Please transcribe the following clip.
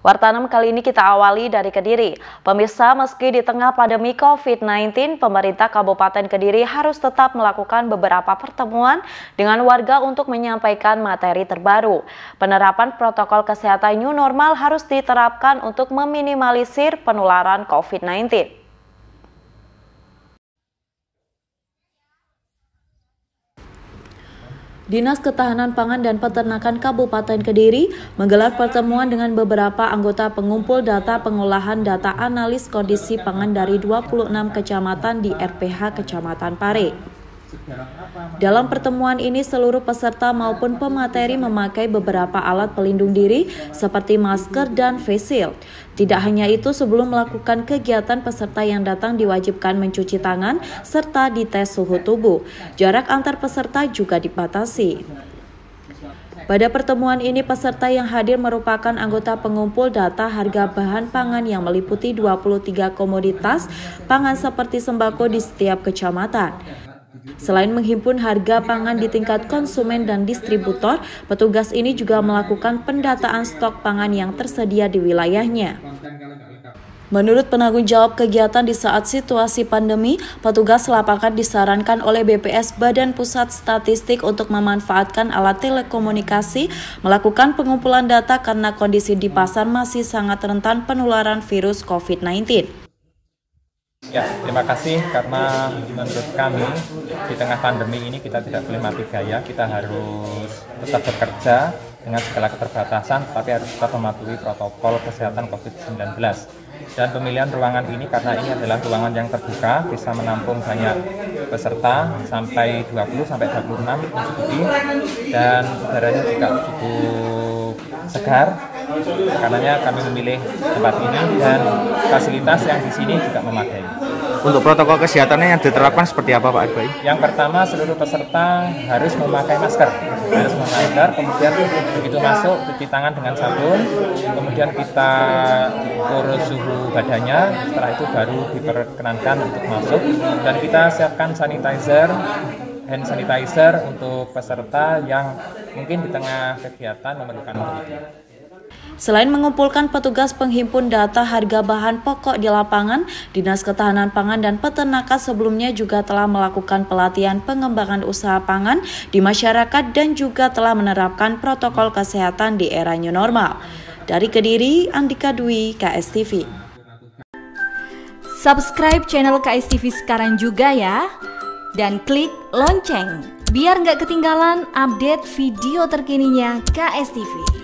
Wartanam kali ini kita awali dari Kediri. Pemirsa, meski di tengah pandemi COVID-19, pemerintah Kabupaten Kediri harus tetap melakukan beberapa pertemuan dengan warga untuk menyampaikan materi terbaru. Penerapan protokol kesehatan new normal harus diterapkan untuk meminimalisir penularan COVID-19. Dinas Ketahanan Pangan dan Peternakan Kabupaten Kediri menggelar pertemuan dengan beberapa anggota pengumpul data pengolahan data analis kondisi pangan dari 26 kecamatan di RPH Kecamatan Pare. Dalam pertemuan ini seluruh peserta maupun pemateri memakai beberapa alat pelindung diri seperti masker dan face shield. Tidak hanya itu, sebelum melakukan kegiatan peserta yang datang diwajibkan mencuci tangan serta dites suhu tubuh. Jarak antar peserta juga dibatasi. Pada pertemuan ini, peserta yang hadir merupakan anggota pengumpul data harga bahan pangan yang meliputi 23 komoditas pangan seperti sembako di setiap kecamatan. Selain menghimpun harga pangan di tingkat konsumen dan distributor, petugas ini juga melakukan pendataan stok pangan yang tersedia di wilayahnya. Menurut penanggung jawab kegiatan di saat situasi pandemi, petugas lapangan disarankan oleh BPS Badan Pusat Statistik untuk memanfaatkan alat telekomunikasi melakukan pengumpulan data karena kondisi di pasar masih sangat rentan penularan virus COVID-19. Ya, terima kasih karena menurut kami di tengah pandemi ini kita tidak boleh mati gaya, kita harus tetap bekerja dengan segala keterbatasan, tapi harus tetap mematuhi protokol kesehatan COVID-19. Dan pemilihan ruangan ini karena ini adalah ruangan yang terbuka, bisa menampung banyak peserta sampai 20 sampai 26 individu dan udaranya juga cukup segar Karenanya kami memilih tempat ini dan fasilitas yang di sini juga memadai. Untuk protokol kesehatannya yang diterapkan seperti apa Pak Arbai? Yang pertama seluruh peserta harus memakai masker, harus memakai masker. Kemudian begitu masuk cuci tangan dengan sabun, kemudian kita urus suhu badannya. Setelah itu baru diperkenankan untuk masuk dan kita siapkan sanitizer hand sanitizer untuk peserta yang mungkin di tengah kegiatan memerlukan itu. Selain mengumpulkan petugas penghimpun data harga bahan pokok di lapangan, Dinas Ketahanan Pangan dan Peternakan sebelumnya juga telah melakukan pelatihan pengembangan usaha pangan di masyarakat dan juga telah menerapkan protokol kesehatan di era new normal. Dari Kediri, Andika Dwi, KSTV. Subscribe channel KSTV sekarang juga ya. Dan klik lonceng biar nggak ketinggalan update video terkininya KSTV.